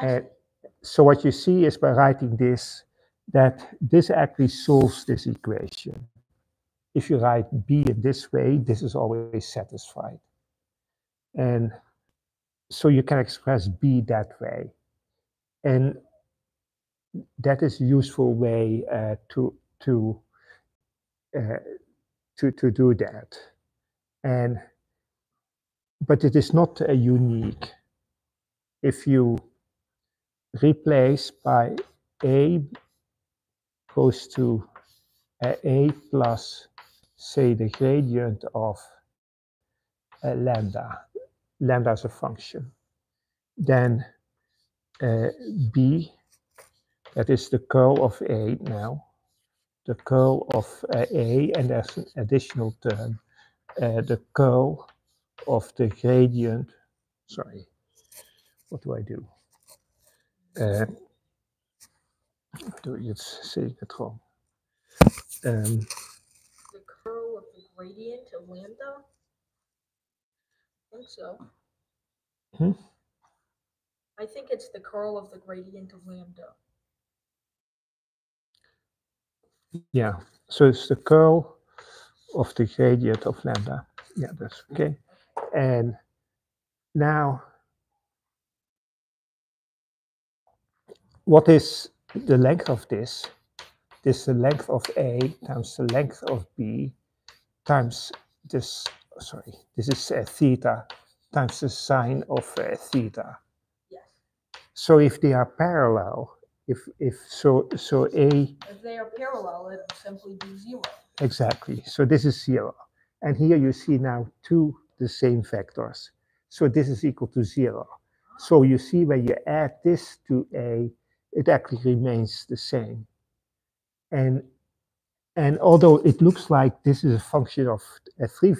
And so what you see is by writing this, that this actually solves this equation. If you write b in this way, this is always satisfied. And so you can express b that way. And that is a useful way uh, to, to, uh, to, to do that. And, but it is not uh, unique. If you replace by a goes to uh, a plus, say, the gradient of uh, lambda. Lambda is a function. Then uh, b, that is the curl of a now, the curl of uh, a, and there's an additional term, uh, the curl of the gradient, sorry, what do I do? Uh, doe je het, ik gewoon. Um, the curl of the gradient of lambda? I think so. Hmm? I think it's the curl of the gradient of lambda. yeah, so it's the curl of the gradient of lambda. Yeah, that's okay. And now, what is the length of this? This is the length of A times the length of B times this, sorry, this is uh, theta times the sine of uh, theta. Yes. So if they are parallel, if, if so, so A If they are parallel, it'll simply be zero. Exactly. So this is zero. And here you see now two the same vectors. So this is equal to zero. So you see when you add this to A, it actually remains the same. And, and although it looks like this is a function of a three